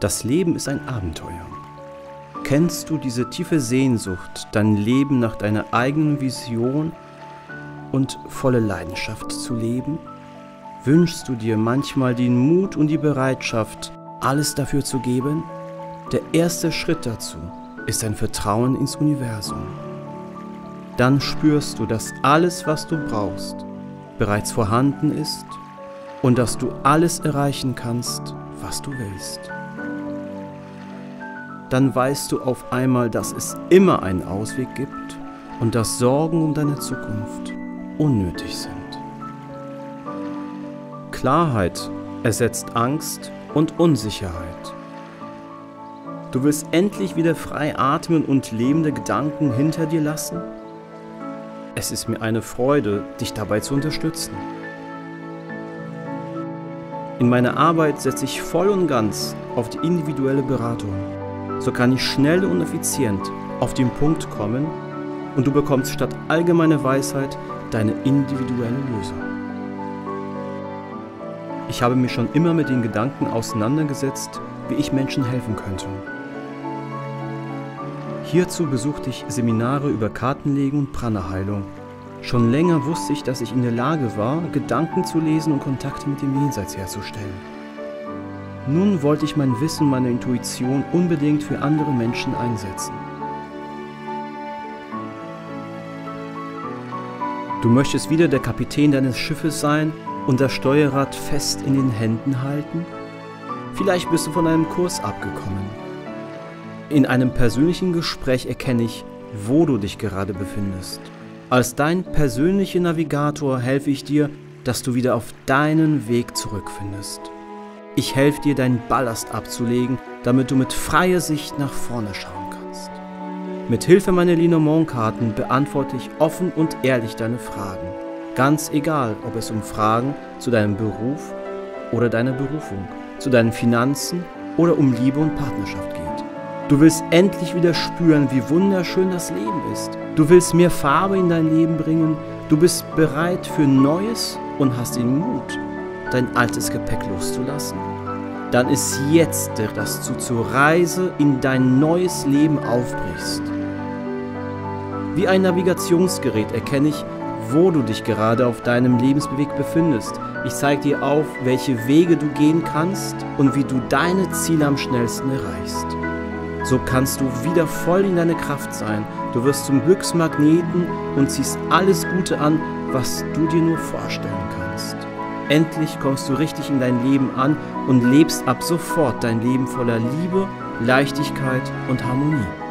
Das Leben ist ein Abenteuer. Kennst du diese tiefe Sehnsucht, dein Leben nach deiner eigenen Vision und volle Leidenschaft zu leben? Wünschst du dir manchmal den Mut und die Bereitschaft, alles dafür zu geben? Der erste Schritt dazu ist ein Vertrauen ins Universum. Dann spürst du, dass alles, was du brauchst, bereits vorhanden ist und dass du alles erreichen kannst, was du willst. Dann weißt du auf einmal, dass es immer einen Ausweg gibt und dass Sorgen um deine Zukunft unnötig sind. Klarheit ersetzt Angst und Unsicherheit. Du willst endlich wieder frei atmen und lebende Gedanken hinter dir lassen? Es ist mir eine Freude, dich dabei zu unterstützen. In meiner Arbeit setze ich voll und ganz auf die individuelle Beratung. So kann ich schnell und effizient auf den Punkt kommen und du bekommst statt allgemeiner Weisheit deine individuelle Lösung. Ich habe mich schon immer mit den Gedanken auseinandergesetzt, wie ich Menschen helfen könnte. Hierzu besuchte ich Seminare über Kartenlegen und Prana-Heilung. Schon länger wusste ich, dass ich in der Lage war, Gedanken zu lesen und Kontakte mit dem Jenseits herzustellen. Nun wollte ich mein Wissen meine Intuition unbedingt für andere Menschen einsetzen. Du möchtest wieder der Kapitän deines Schiffes sein und das Steuerrad fest in den Händen halten? Vielleicht bist du von einem Kurs abgekommen. In einem persönlichen Gespräch erkenne ich, wo du dich gerade befindest. Als dein persönlicher Navigator helfe ich dir, dass du wieder auf deinen Weg zurückfindest. Ich helfe dir, deinen Ballast abzulegen, damit du mit freier Sicht nach vorne schauen kannst. Mit Hilfe meiner Lenormand-Karten beantworte ich offen und ehrlich deine Fragen. Ganz egal, ob es um Fragen zu deinem Beruf oder deiner Berufung, zu deinen Finanzen oder um Liebe und Partnerschaft geht. Du willst endlich wieder spüren, wie wunderschön das Leben ist. Du willst mehr Farbe in dein Leben bringen. Du bist bereit für Neues und hast den Mut, dein altes Gepäck loszulassen. Dann ist jetzt, dass du zur Reise in dein neues Leben aufbrichst. Wie ein Navigationsgerät erkenne ich, wo du dich gerade auf deinem Lebensweg befindest. Ich zeige dir auf, welche Wege du gehen kannst und wie du deine Ziele am schnellsten erreichst. So kannst du wieder voll in deine Kraft sein. Du wirst zum Glücksmagneten und ziehst alles Gute an, was du dir nur vorstellen kannst. Endlich kommst du richtig in dein Leben an und lebst ab sofort dein Leben voller Liebe, Leichtigkeit und Harmonie.